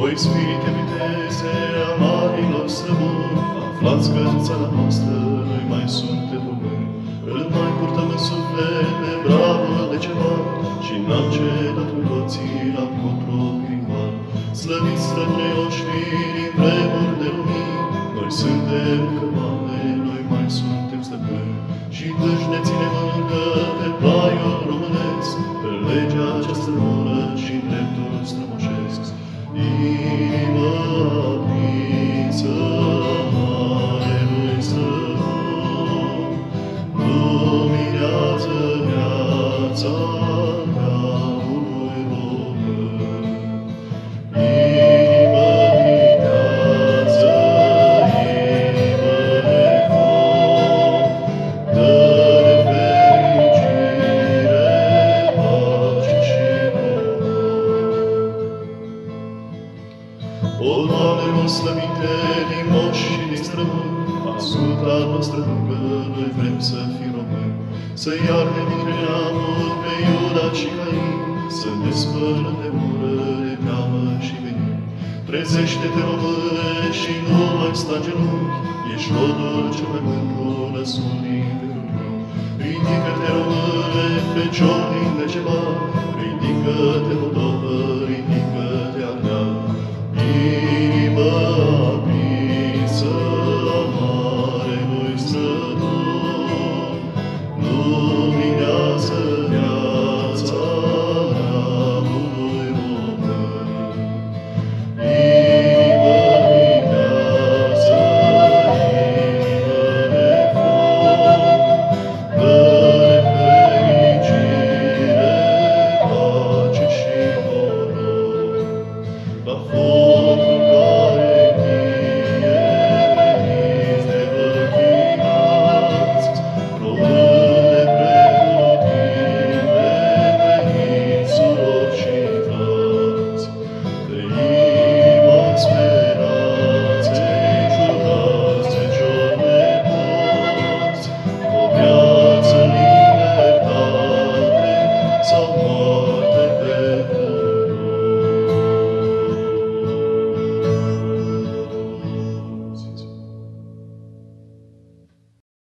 Voi spirite viteze a marilor străbuni, aflați că în țara noastră noi mai suntem români. Îl mai purtăm în suflet pe bravul de ceva și n-am cedat cu toții la proprii mari. Slăviți străinii noștri din vremuri de lumini, noi suntem cămane, O, Doamne, mă slăvite din moși și din străbuni, ascultă noastră rugă, noi vrem să fim români, să iarne dintre neamuri pe Iuda și Cain, să ne spălă de ură, de teamă și venin. Trezește-te, române, și nu mai sta în genunchi, ești rodul cel mai mândru născut din vechiul meu. Ridică-te, române, fecior din deceba, ridică-te, Moldovă, ridică-te, Ardeal. Inimă